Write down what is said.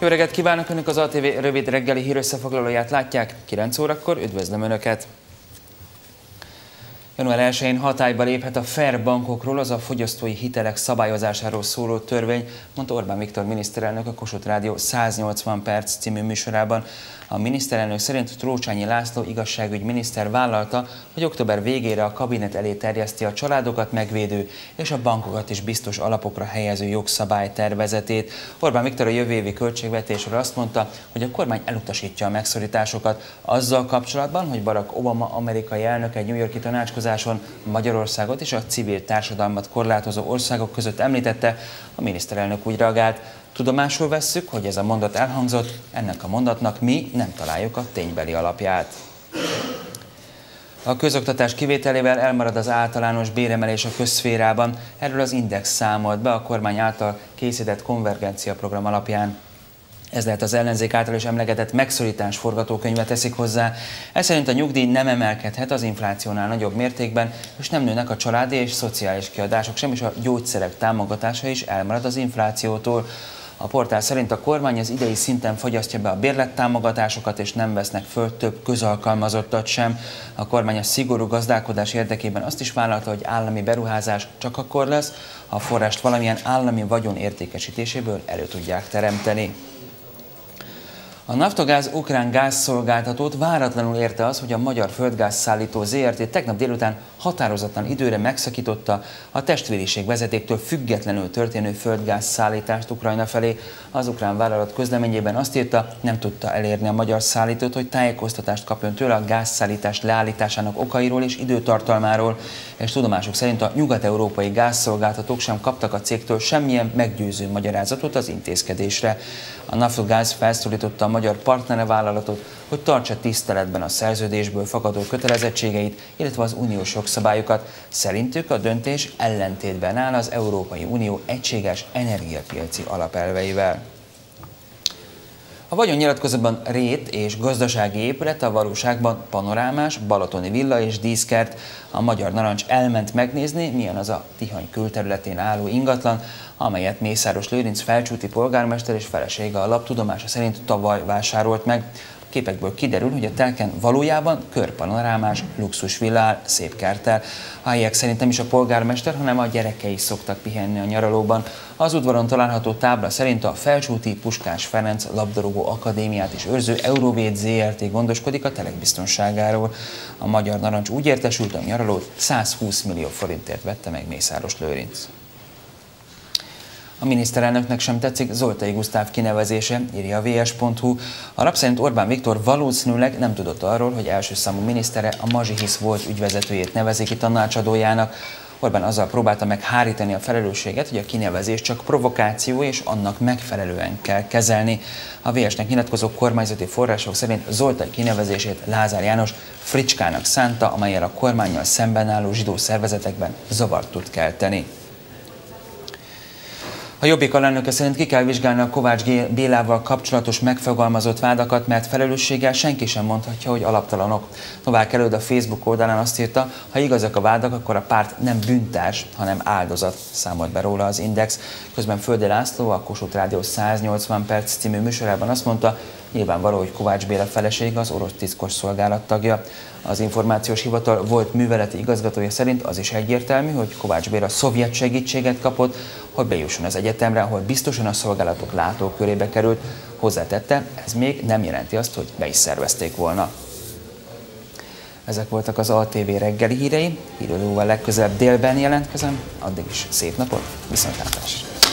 Jó reggelt kívánok Önök az ATV rövid reggeli hír összefoglalóját látják. 9 órakor üdvözlöm Önöket. Január 1-én hatályba léphet a fair bankokról, az a fogyasztói hitelek szabályozásáról szóló törvény, mondta Orbán Viktor miniszterelnök a Kossuth Rádió 180 perc című műsorában. A miniszterelnök szerint Trócsányi László igazságügyminiszter vállalta, hogy október végére a kabinet elé terjeszti a családokat megvédő és a bankokat is biztos alapokra helyező jogszabály tervezetét. Orbán Viktor a jövő évi költségvetésről azt mondta, hogy a kormány elutasítja a megszorításokat azzal kapcsolatban, hogy Barack Obama amerikai elnök egy New Yorki tanácskozáson Magyarországot és a civil társadalmat korlátozó országok között említette, a miniszterelnök úgy reagált, Tudomásul vesszük, hogy ez a mondat elhangzott, ennek a mondatnak mi nem találjuk a ténybeli alapját. A közoktatás kivételével elmarad az általános béremelés a közszférában. Erről az Index számolt be a kormány által készített konvergencia program alapján. Ez lehet az ellenzék által is emlegetett megszorítás forgatókönyve teszik hozzá. Ez szerint a nyugdíj nem emelkedhet az inflációnál nagyobb mértékben, és nem nőnek a családi és szociális kiadások sem, és a gyógyszerek támogatása is elmarad az inflációtól. A portál szerint a kormány az idei szinten fogyasztja be a bérlettámogatásokat, és nem vesznek föl több közalkalmazottat sem. A kormány a szigorú gazdálkodás érdekében azt is vállalta, hogy állami beruházás csak akkor lesz, ha a forrást valamilyen állami vagyon értékesítéséből elő tudják teremteni. A Naftogáz ukrán gázszolgáltatót váratlanul érte az, hogy a magyar földgázszállító ZRT tegnap délután határozatlan időre megszakította a testvériség vezetéktől függetlenül történő földgázszállítást Ukrajna felé. Az ukrán vállalat közleményében azt írta, nem tudta elérni a magyar szállítót, hogy tájékoztatást kapjon tőle a gázszállítás leállításának okairól és időtartalmáról, és tudomásuk szerint a nyugat-európai gázszolgáltatók sem kaptak a cégtől semmilyen meggyőző magyarázatot az intézkedésre. A Naftogáz felszólította a magyar partnere vállalatot, hogy tartsa tiszteletben a szerződésből fakadó kötelezettségeit, illetve az uniós jogszabályokat. Szerintük a döntés ellentétben áll az Európai Unió egységes energiapiaci alapelveivel. A vagyonnyilatkozatban rét és gazdasági épület, a valóságban panorámás, balatoni villa és díszkert. A Magyar Narancs elment megnézni, milyen az a Tihany külterületén álló ingatlan, amelyet Mészáros Lőrinc felcsúti polgármester és felesége a lap tudomása szerint tavaly vásárolt meg. Képekből kiderül, hogy a telken valójában körpanorámás luxusvilla szép kertel. A helyiek szerint nem is a polgármester, hanem a gyerekei szoktak pihenni a nyaralóban. Az udvaron található tábla szerint a Felcsúti Puskás Ferenc labdarúgó akadémiát is őrző Eurovéd ZRT gondoskodik a telek biztonságáról. A Magyar Narancs úgy értesült, a nyaralót 120 millió forintért vette meg Mészáros Lőrinc. A miniszterelnöknek sem tetszik Zoltai Gusztáv kinevezése, írja a vs.hu. A lap szerint Orbán Viktor valószínűleg nem tudott arról, hogy első számú minisztere a Mazsihisz volt ügyvezetőjét nevezi ki tanácsadójának. Orbán azzal próbálta meg hárítani a felelősséget, hogy a kinevezés csak provokáció és annak megfelelően kell kezelni. A VS-nek nyilatkozó kormányzati források szerint Zoltai kinevezését Lázár János fricskának szánta, amelyel a kormányjal szemben álló zsidó szervezetekben zavart tud kelteni. A Jobbik alelnöke szerint ki kell vizsgálni a Kovács Bélával kapcsolatos megfogalmazott vádakat, mert felelősséggel senki sem mondhatja, hogy alaptalanok. Novák előd a Facebook oldalán azt írta, ha igazak a vádak, akkor a párt nem bűntárs, hanem áldozat, számolt be róla az Index. Közben Földi László, a Kossuth Rádió 180 perc című műsorában azt mondta, Nyilvánvaló, hogy Kovács Béla felesége az orosz titkos szolgálat tagja. Az információs hivatal volt műveleti igazgatója szerint az is egyértelmű, hogy Kovács Béla szovjet segítséget kapott, hogy bejusson az egyetemre, ahol biztosan a szolgálatok látókörébe került. Hozzátette, ez még nem jelenti azt, hogy be is szervezték volna. Ezek voltak az ATV reggeli hírei. Hírodóval legközelebb délben jelentkezem. Addig is szép napot, viszontlátásra!